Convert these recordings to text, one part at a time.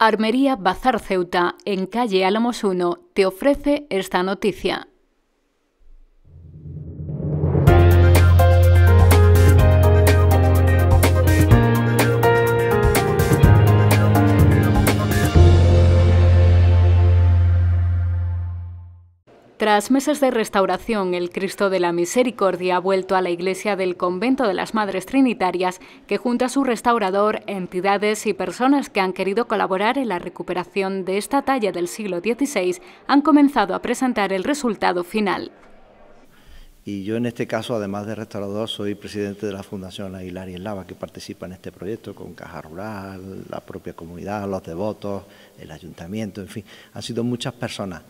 Armería Bazar Ceuta, en calle Álamos 1, te ofrece esta noticia. Tras meses de restauración, el Cristo de la Misericordia ha vuelto a la iglesia del Convento de las Madres Trinitarias, que junto a su restaurador, entidades y personas que han querido colaborar en la recuperación de esta talla del siglo XVI, han comenzado a presentar el resultado final. Y yo en este caso, además de restaurador, soy presidente de la Fundación Aguilar y Lava, que participa en este proyecto con Caja Rural, la propia comunidad, los devotos, el ayuntamiento, en fin, han sido muchas personas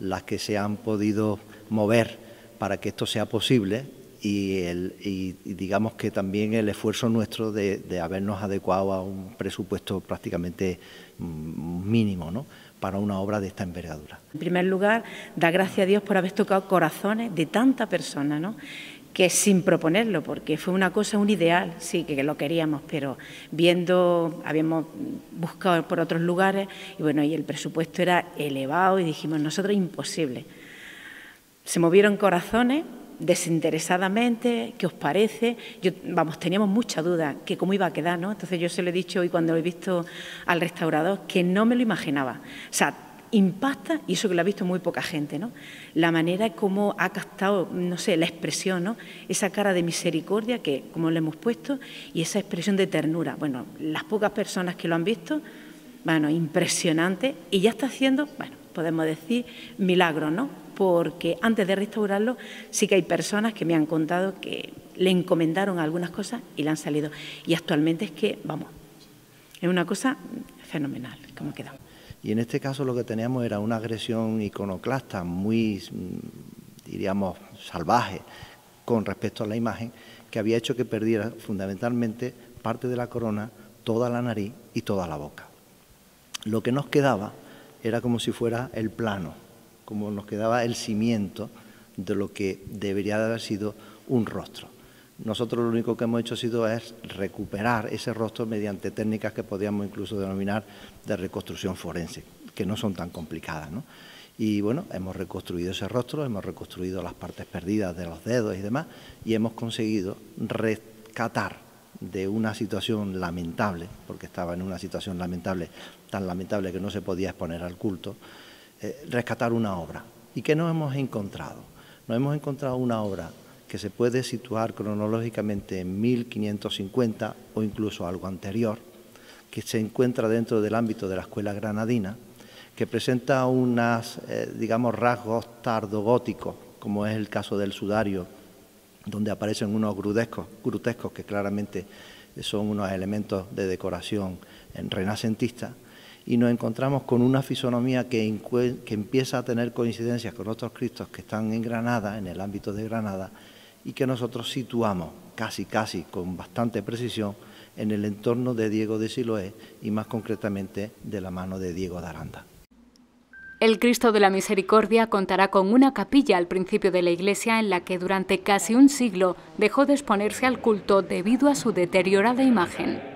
las que se han podido mover para que esto sea posible y, digamos que también el esfuerzo nuestro de, habernos adecuado a un presupuesto prácticamente mm, mínimo ¿no? para una obra de esta envergadura. En primer lugar, da gracias a Dios por haber tocado corazones de tanta persona, ¿no? Que sin proponerlo, porque fue una cosa, un ideal, sí, que lo queríamos, pero viendo, habíamos buscado por otros lugares y bueno, y el presupuesto era elevado y dijimos, nosotros imposible. Se movieron corazones desinteresadamente, ¿qué os parece? Yo, vamos, teníamos mucha duda que cómo iba a quedar, ¿no? Entonces yo se lo he dicho hoy cuando he visto al restaurador que no me lo imaginaba. O sea, impacta, y eso que lo ha visto muy poca gente, ¿no? La manera como ha captado, no sé, la expresión, ¿no? Esa cara de misericordia que, como le hemos puesto, y esa expresión de ternura. Bueno, las pocas personas que lo han visto, bueno, impresionante, y ya está haciendo, bueno, podemos decir, milagros, ¿no? Porque antes de restaurarlo, sí que hay personas que me han contado que le encomendaron algunas cosas y le han salido. Y actualmente es que, vamos, es una cosa fenomenal como queda. Y en este caso lo que teníamos era una agresión iconoclasta muy, mm, diríamos, salvaje con respecto a la imagen, que había hecho que perdiera fundamentalmente parte de la corona, toda la nariz y toda la boca. Lo que nos quedaba era como si fuera el plano, como nos quedaba el cimiento de lo que debería de haber sido un rostro. Nosotros lo único que hemos hecho ha sido es recuperar ese rostro mediante técnicas que podíamos incluso denominar de reconstrucción forense, que no son tan complicadas. ¿no? Y bueno, hemos reconstruido ese rostro, hemos reconstruido las partes perdidas de los dedos y demás, y hemos conseguido rescatar de una situación lamentable, porque estaba en una situación lamentable, tan lamentable que no se podía exponer al culto, eh, rescatar una obra. ¿Y qué nos hemos encontrado? Nos hemos encontrado una obra que se puede situar cronológicamente en 1550 o incluso algo anterior, que se encuentra dentro del ámbito de la escuela granadina, que presenta unas, eh, digamos, rasgos tardogóticos, como es el caso del sudario, donde aparecen unos grutescos, grutescos que claramente son unos elementos de decoración renacentista, y nos encontramos con una fisonomía que, que empieza a tener coincidencias con otros cristos que están en Granada, en el ámbito de Granada, y que nosotros situamos casi, casi con bastante precisión en el entorno de Diego de Siloé y más concretamente de la mano de Diego de Aranda. El Cristo de la Misericordia contará con una capilla al principio de la iglesia en la que durante casi un siglo dejó de exponerse al culto debido a su deteriorada imagen.